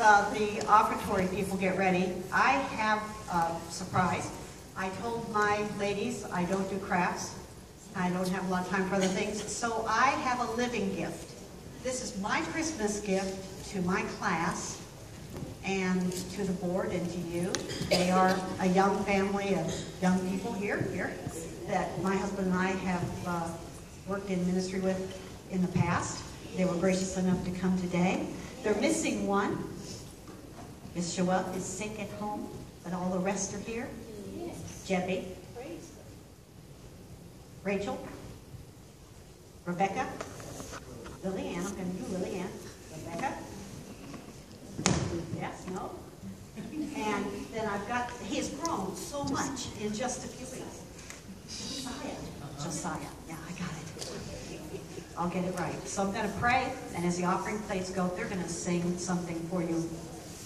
the offertory people get ready, I have a surprise. I told my ladies I don't do crafts. I don't have a lot of time for other things, so I have a living gift. This is my Christmas gift to my class and to the board and to you. They are a young family of young people here, here, that my husband and I have uh, worked in ministry with in the past. They were gracious enough to come today. They're missing one. Miss Joelle is sick at home, but all the rest are here. Yes. Jebby, Rachel, Rebecca, Lillian, I'm going to do Lillian, Rebecca. Yes, no? And then I've got, he has grown so much in just a few weeks. Josiah, Josiah, yeah, I got it. I'll get it right. So I'm going to pray, and as the offering plates go, they're going to sing something for you.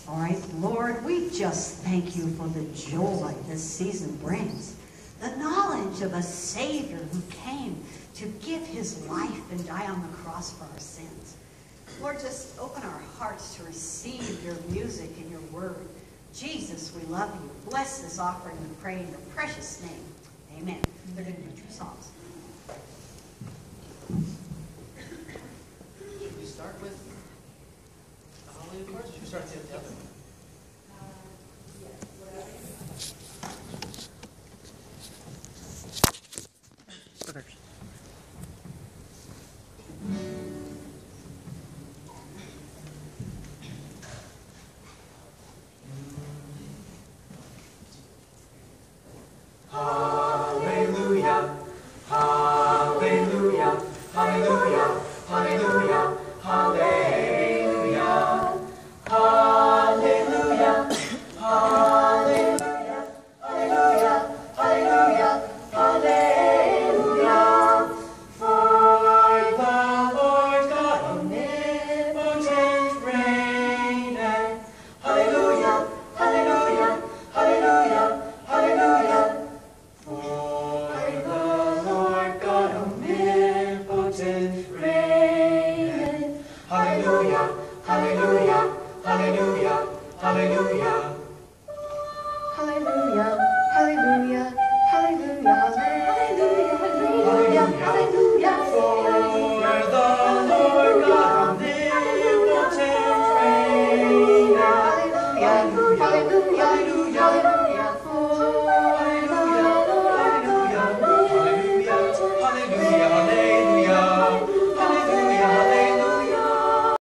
All right, Lord, we just thank you for the joy this season brings. The knowledge of a Savior who came to give his life and die on the cross for our sins. Lord, just open our hearts to receive your music and your word. Jesus, we love you. Bless this offering, we pray in your precious name. Amen. They're going to do two songs. starts at. Hallelujah, hallelujah, hallelujah, hallelujah.